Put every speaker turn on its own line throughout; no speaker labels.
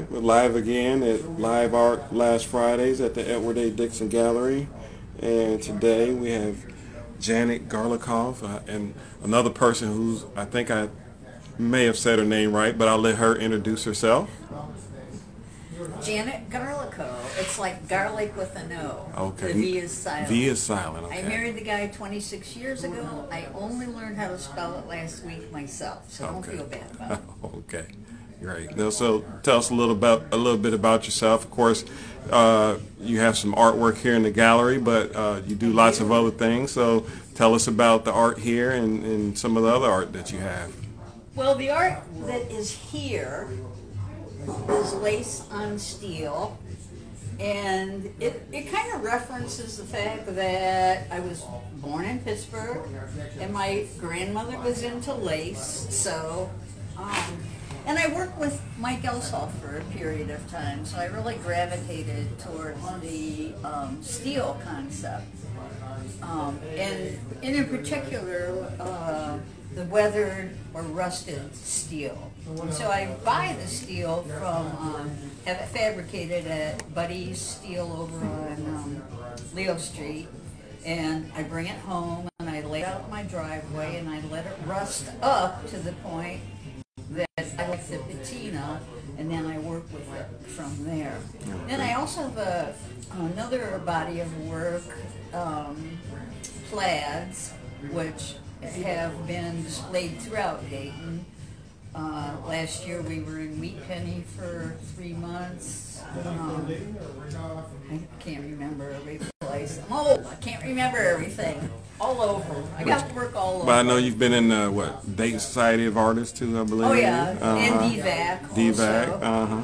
Okay, we're live again at Live Art last Fridays at the Edward A. Dixon Gallery. And today we have Janet Garlikov uh, and another person who's, I think I may have said her name right, but I'll let her introduce herself.
Janet Garlikov. It's like garlic with an O.
Okay.
The V is silent.
V is silent,
I married the guy 26 years ago. I only learned how to spell it last week myself, so don't feel bad about it.
Okay, great. So tell us a little about a little bit about yourself. Of course, uh, you have some artwork here in the gallery, but uh, you do lots of other things. So tell us about the art here and, and some of the other art that you have.
Well, the art that is here is lace on steel. And it, it kind of references the fact that I was born in Pittsburgh and my grandmother was into lace. So, um, and I worked with Mike Elsoff for a period of time. So I really gravitated towards the um, steel concept. Um, and, and in particular, uh, the weathered or rusted steel. So I buy the steel from, um, have it fabricated at Buddy's Steel over on um, Leo Street. And I bring it home and I lay out my driveway and I let it rust up to the point The patina, and then I work with it from there. Then I also have a, another body of work, um, plaids, which have been displayed throughout Dayton. Uh, last year we were in Wheat Penny for three months. Um, I can't remember place. I'm old. I can't remember everything. All over. I got to work all over.
But I know you've been in uh, what Dayton Society of Artists too, I believe.
Oh yeah,
Uh-huh.
and DVAC.
DVAC.
also.
Uh huh.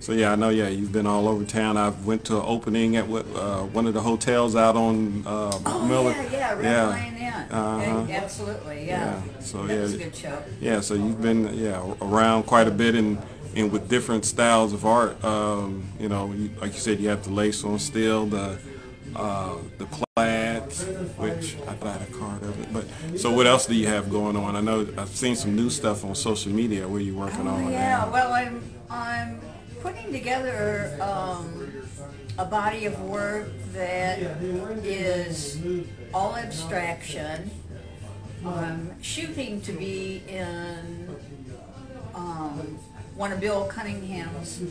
So yeah, I know. Yeah, you've been all over town. I went to an opening at what uh, one of the hotels out on uh,
Oh
Miller.
yeah, yeah, Red
yeah.
Lion Inn.
Uh-huh.
Yeah, Absolutely, yeah.
Yeah, so,
that was a good show.
Yeah, so you've been yeah around quite a bit and and with different styles of art. Um, you know, you, like you said, you have the lace on steel, the uh, the plaids, which I thought a card of it. But so what else do you have going on? I know I've seen some new stuff on social media. Where you working
Oh
on?
yeah,
now?
well I'm I'm putting together um, a body of work that is all abstraction. I'm shooting to be in um, one of Bill Cunningham's,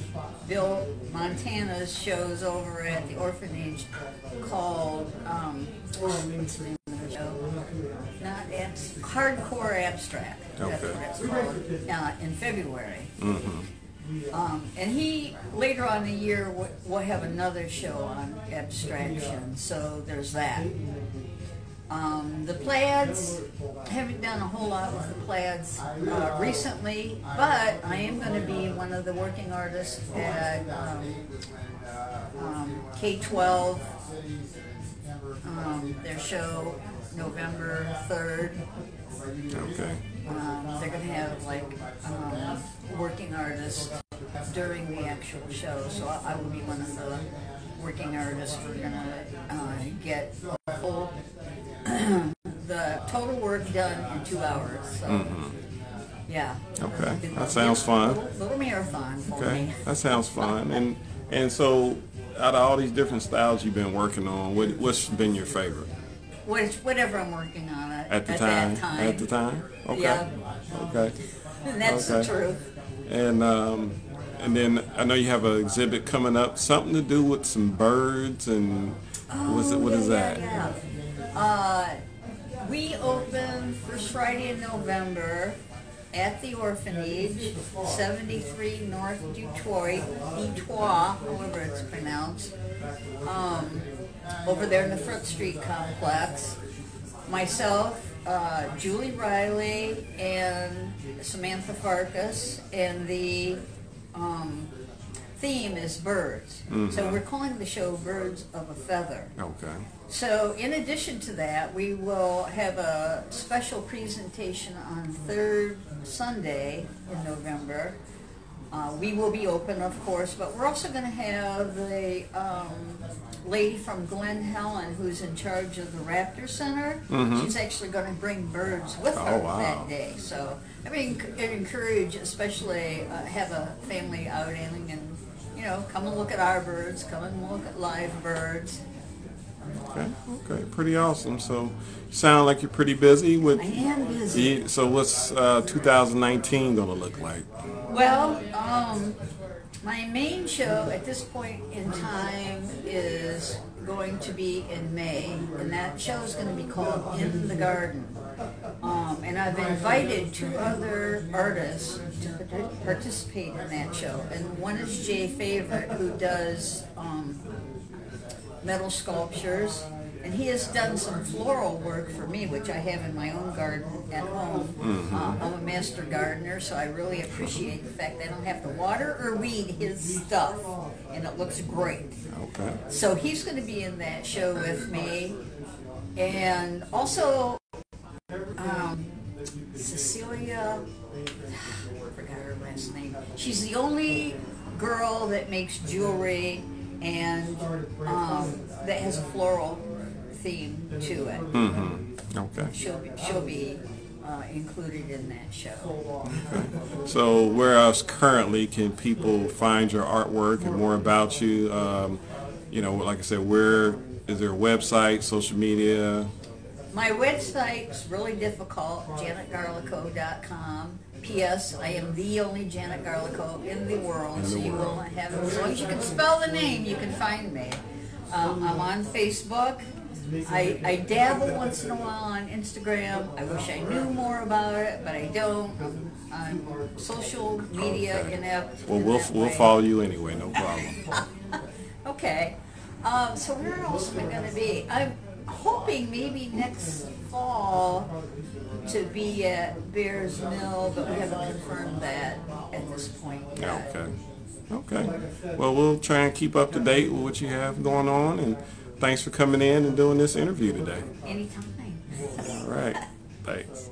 Bill Montana's shows over at the orphanage called, um, what's the name of the show? Not abs- Hardcore Abstract. That's
Okay.
what it's called, uh, in February. Um, and he, later on in the year, will have another show on abstraction, so there's that. Um, the plaids, haven't done a whole lot with the plaids uh, recently, but I am going to be one of the working artists at um, um, K-12, um, their show, November 3rd.
Okay.
Um, they're gonna have like, um, working artists during the actual show, so I, I will be one of the working artists. We're gonna, uh, get a full, the total work done in two hours, so, yeah.
Okay. That sounds fun.
Little, little marathon for
Okay,
me.
that sounds fun. And and so, out of all these different styles you've been working on, what what's been your favorite
Which, whatever I'm working on it
at the time?
time.
At the time. Okay.
Yeah.
Okay.
And that's the truth.
And um, and then I know you have an exhibit coming up, something to do with some birds and what's it? What
Oh,
is that?
yeah, yeah. Uh, we open first Friday in November at the orphanage, 73 North Detroit, Detroit, however it's pronounced, um, over there in the Front Street complex. Myself, uh, Julie Riley, and Samantha Farkas, and the um, theme is birds. So we're calling the show Birds of a Feather.
Okay.
So in addition to that, we will have a special presentation on third Sunday in November Uh, we will be open, of course, but we're also going to have the um, lady from Glen Helen who's in charge of the Raptor Center. She's actually going to bring birds with her
Mm-hmm. Oh, wow.
that day. So I mean, encourage, especially uh, have a family outing and you know come and look at our birds, come and look at live birds.
Okay, okay, pretty awesome. So, sound like you're pretty busy with.
I am busy.
So, what's uh, 2019 gonna look like?
Well, um, my main show at this point in time is going to be in May, and that show is going to be called In the Garden. Um, and I've invited two other artists to participate in that show, and one is Jay Favorite, who does um, metal sculptures, and he has done some floral work for me, which I have in my own garden at home. Uh, I'm a master gardener, so I really appreciate the fact I don't have to water or weed his stuff, and it looks great.
Okay.
So he's going to be in that show with me, and also um, Cecilia. I forgot her last name. She's the only girl that makes jewelry and um, that has a floral theme to it.
Mm-hmm. Okay.
She'll be, she'll be uh, included in that show.
So, where else currently can people find your artwork and more about you? Um, you know, like I said, where is there a website, social media?
My website's really difficult, janetgarlikov.com. P.S. I am the only Janet Garlikov in the world, so you will have, as long as you can spell the name, you can find me. Um, I'm on Facebook. I, I dabble once in a while on Instagram. I wish I knew more about it, but I don't. I'm social media
Okay.
inept.
Well,
in
we'll we'll
way.
follow you anyway, no problem.
Okay. Um, so where else am I going to be? I'm hoping maybe next fall to be at Bears Mill, but we haven't confirmed that at this point yet.
Okay. Okay. Well, we'll try and keep up to date with what you have going on, and thanks for coming in and doing this interview today.
Anytime.
All right. Thanks.